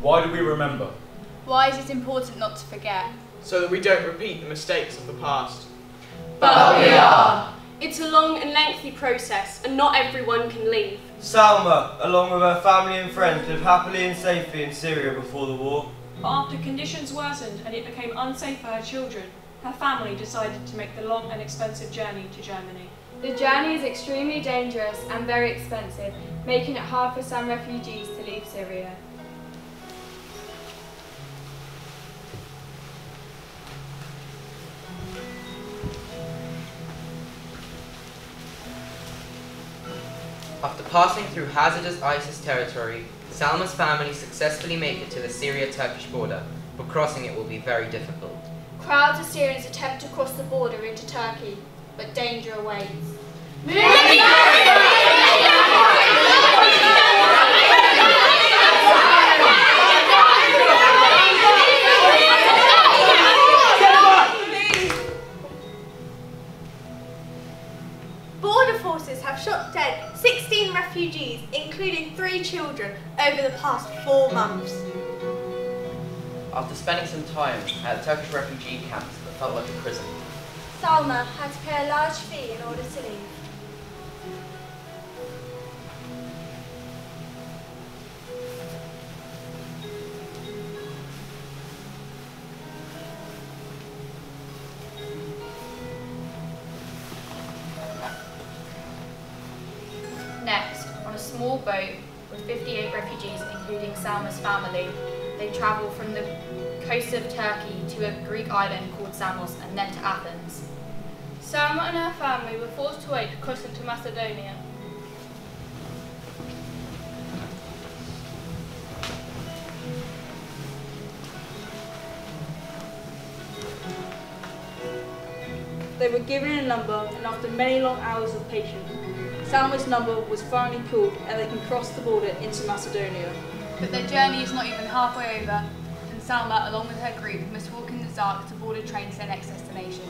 Why do we remember? Why is it important not to forget? So that we don't repeat the mistakes of the past. But we are. It's a long and lengthy process, and not everyone can leave. Salma, along with her family and friends, lived happily and safely in Syria before the war. But after conditions worsened and it became unsafe for her children, her family decided to make the long and expensive journey to Germany. The journey is extremely dangerous and very expensive, making it hard for some refugees to leave Syria. After passing through hazardous ISIS territory, Salma's family successfully make it to the Syria-Turkish border, but crossing it will be very difficult. Crowds of Syrians attempt to cross the border into Turkey, but danger awaits. Border forces have shot dead 16 refugees, including three children, over the past four months. After spending some time at Turkish refugee camps that felt like a prison, Salma had to pay a large fee in order to leave. Small boat with 58 refugees, including Salma's family, they travel from the coast of Turkey to a Greek island called Samos and then to Athens. Salma and her family were forced to wait to cross into Macedonia. They were given a number, and after many long hours of patience, Salma's number was finally called, and they can cross the border into Macedonia. But their journey is not even halfway over, and Salma, along with her group, must walk in the dark to board a train to their next destination.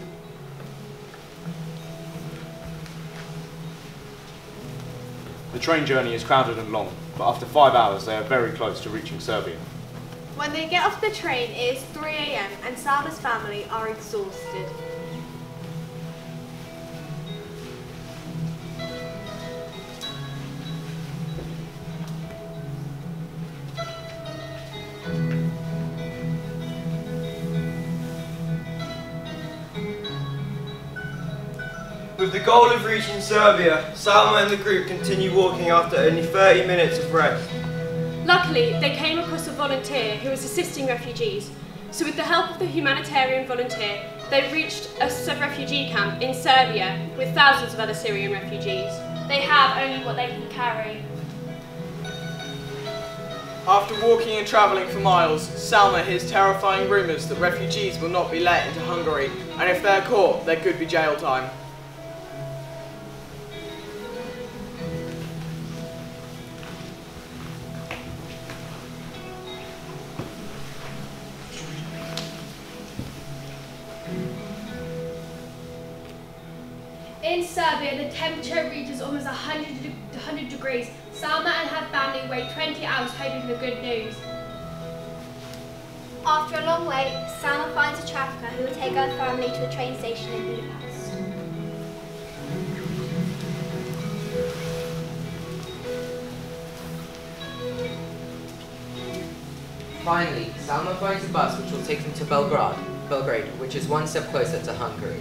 The train journey is crowded and long, but after five hours they are very close to reaching Serbia. When they get off the train, it is 3 a.m. and Salma's family are exhausted. With the goal of reaching Serbia, Salma and the group continue walking after only 30 minutes of rest. Luckily, they came across a volunteer who was assisting refugees. So, with the help of the humanitarian volunteer, they reached a sub refugee camp in Serbia with thousands of other Syrian refugees. They have only what they can carry. After walking and travelling for miles, Salma hears terrifying rumours that refugees will not be let into Hungary, and if they're caught, there could be jail time. In Serbia, the temperature reaches almost 100, de- 100 degrees. Salma and her family wait 20 hours hoping for good news. After a long wait, Salma finds a trafficker who will take her family to a train station in Budapest. Finally, Salma finds a bus which will take them to Belgrade, Belgrade, which is one step closer to Hungary.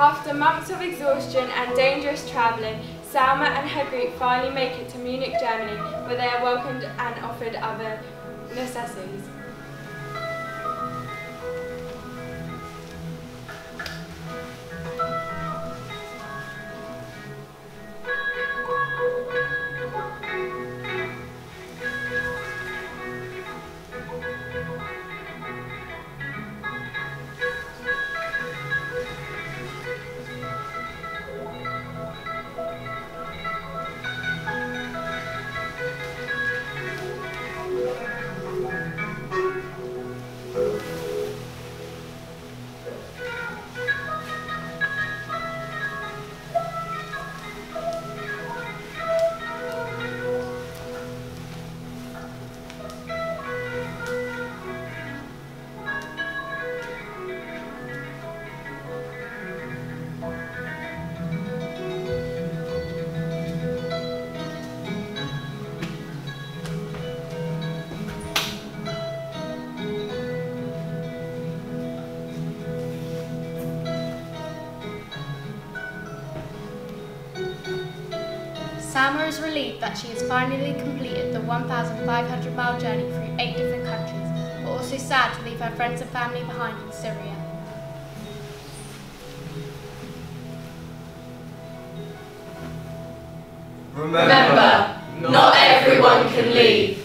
After months of exhaustion and dangerous travelling, Salma and her group finally make it to Munich, Germany, where they are welcomed and offered other necessities. Salma is relieved that she has finally completed the 1,500 mile journey through eight different countries, but also sad to leave her friends and family behind in Syria. Remember, not everyone can leave.